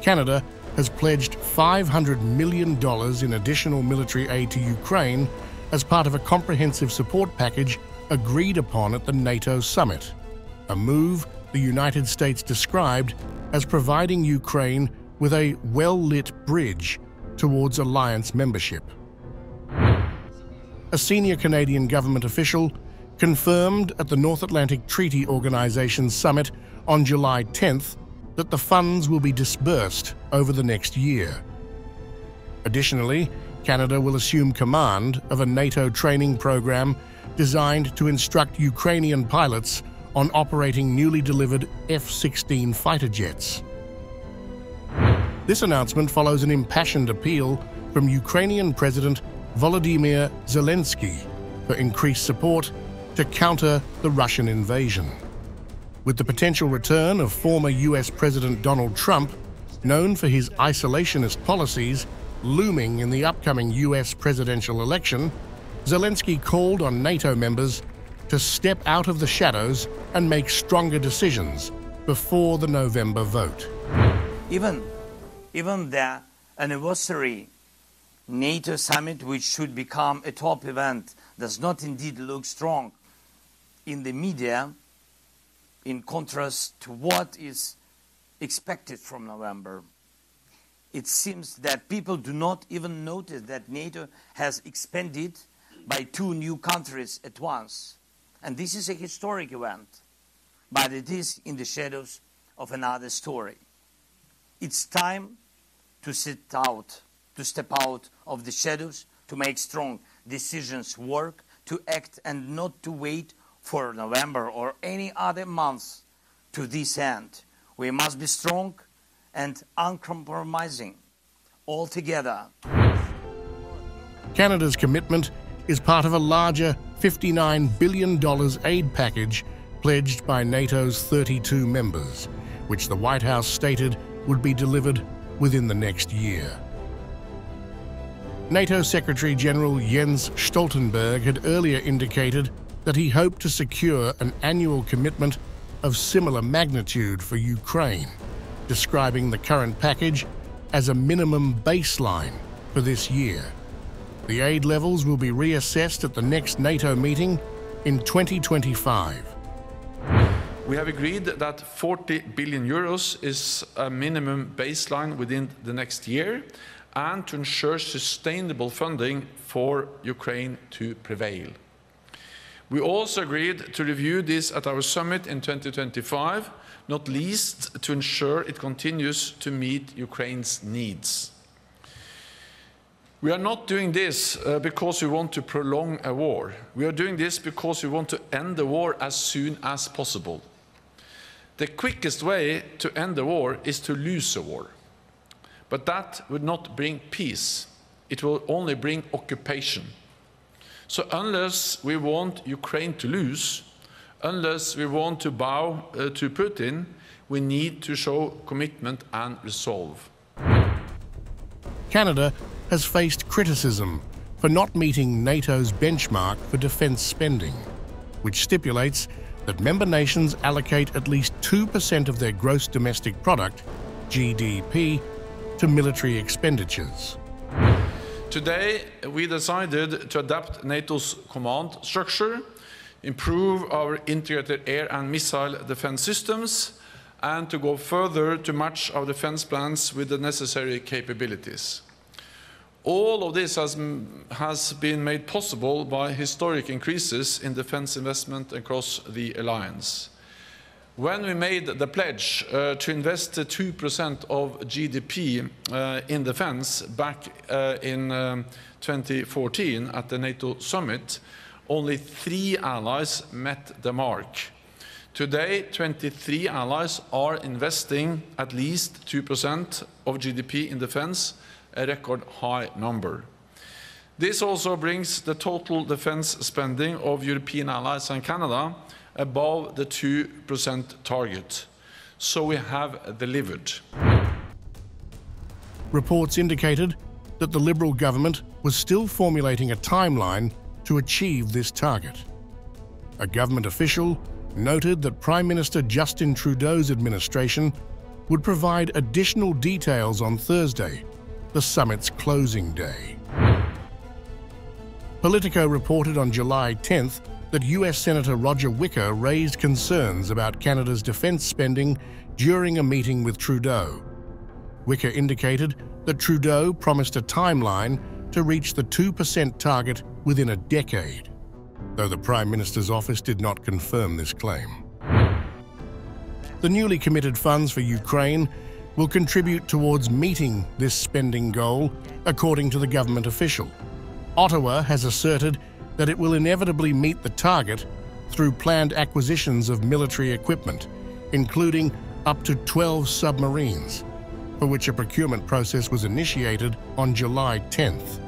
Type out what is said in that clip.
Canada has pledged $500 million in additional military aid to Ukraine as part of a comprehensive support package agreed upon at the NATO summit, a move the United States described as providing Ukraine with a well lit bridge towards alliance membership. A senior Canadian government official confirmed at the North Atlantic Treaty Organization summit on July 10th that the funds will be disbursed over the next year. Additionally, Canada will assume command of a NATO training program designed to instruct Ukrainian pilots on operating newly delivered F 16 fighter jets. This announcement follows an impassioned appeal from Ukrainian President Volodymyr Zelensky for increased support to counter the Russian invasion. With the potential return of former US President Donald Trump, known for his isolationist policies, looming in the upcoming US presidential election, Zelensky called on NATO members to step out of the shadows and make stronger decisions before the November vote. Even, even the anniversary NATO summit, which should become a top event, does not indeed look strong in the media in contrast to what is expected from November. It seems that people do not even notice that NATO has expanded by two new countries at once. And this is a historic event, but it is in the shadows of another story. It's time to sit out, to step out of the shadows, to make strong decisions work, to act and not to wait for November or any other month to this end. We must be strong and uncompromising all together. Canada's commitment is part of a larger $59 billion aid package pledged by NATO's 32 members, which the White House stated would be delivered within the next year. NATO Secretary General Jens Stoltenberg had earlier indicated that he hoped to secure an annual commitment of similar magnitude for Ukraine, describing the current package as a minimum baseline for this year. The aid levels will be reassessed at the next NATO meeting in 2025. We have agreed that 40 billion euros is a minimum baseline within the next year and to ensure sustainable funding for Ukraine to prevail. We also agreed to review this at our summit in 2025, not least to ensure it continues to meet Ukraine's needs. We are not doing this uh, because we want to prolong a war. We are doing this because we want to end the war as soon as possible. The quickest way to end the war is to lose a war. But that would not bring peace. It will only bring occupation. So unless we want Ukraine to lose, unless we want to bow uh, to Putin, we need to show commitment and resolve. Canada has faced criticism for not meeting NATO's benchmark for defence spending, which stipulates that member nations allocate at least 2% of their gross domestic product, GDP, to military expenditures. Today, we decided to adapt NATO's command structure, improve our integrated air and missile defense systems, and to go further to match our defense plans with the necessary capabilities. All of this has, has been made possible by historic increases in defense investment across the alliance. When we made the pledge uh, to invest 2% of GDP uh, in defense back uh, in um, 2014 at the NATO summit, only three allies met the mark. Today, 23 allies are investing at least 2% of GDP in defense, a record high number. This also brings the total defense spending of European allies and Canada above the 2% target. So we have delivered. Reports indicated that the Liberal government was still formulating a timeline to achieve this target. A government official noted that Prime Minister Justin Trudeau's administration would provide additional details on Thursday, the summit's closing day. Politico reported on July 10th that US Senator Roger Wicker raised concerns about Canada's defence spending during a meeting with Trudeau. Wicker indicated that Trudeau promised a timeline to reach the 2% target within a decade, though the Prime Minister's office did not confirm this claim. The newly committed funds for Ukraine will contribute towards meeting this spending goal, according to the government official. Ottawa has asserted that it will inevitably meet the target through planned acquisitions of military equipment, including up to 12 submarines, for which a procurement process was initiated on July 10th.